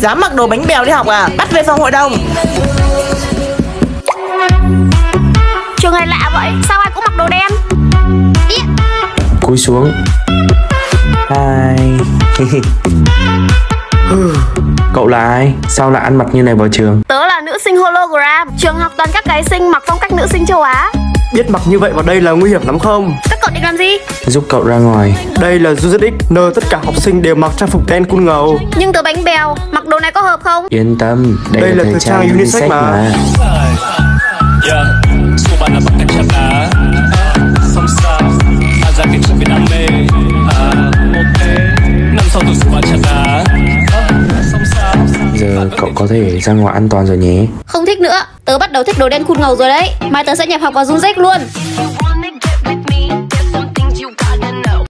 Dám mặc đồ bánh bèo đi học à? Bắt về phòng hội đồng. Trường này lạ vậy. Sao ai cũng mặc đồ đen? Ý, Cúi xuống. Hai. Cậu là ai? Sao lại ăn mặc như này vào trường? Tớ là nữ sinh hologram. Trường học toàn các cái sinh mặc phong cách nữ sinh châu Á. Biết mặc như vậy vào đây là nguy hiểm lắm không? Định làm gì? Giúp cậu ra ngoài Đây là ZX, nơi tất cả học sinh đều mặc trang phục đen cool ngầu. Nhưng tớ bánh bèo Mặc đồ này có hợp không? Yên tâm Đây, Đây là, là thời trang trang unisex unisex mà, Giờ cậu có thể ra ngoài an toàn rồi nhé Không thích nữa Tớ bắt đầu thích đồ đen cool ngầu rồi đấy Mai tớ sẽ nhập học vào Zunzek luôn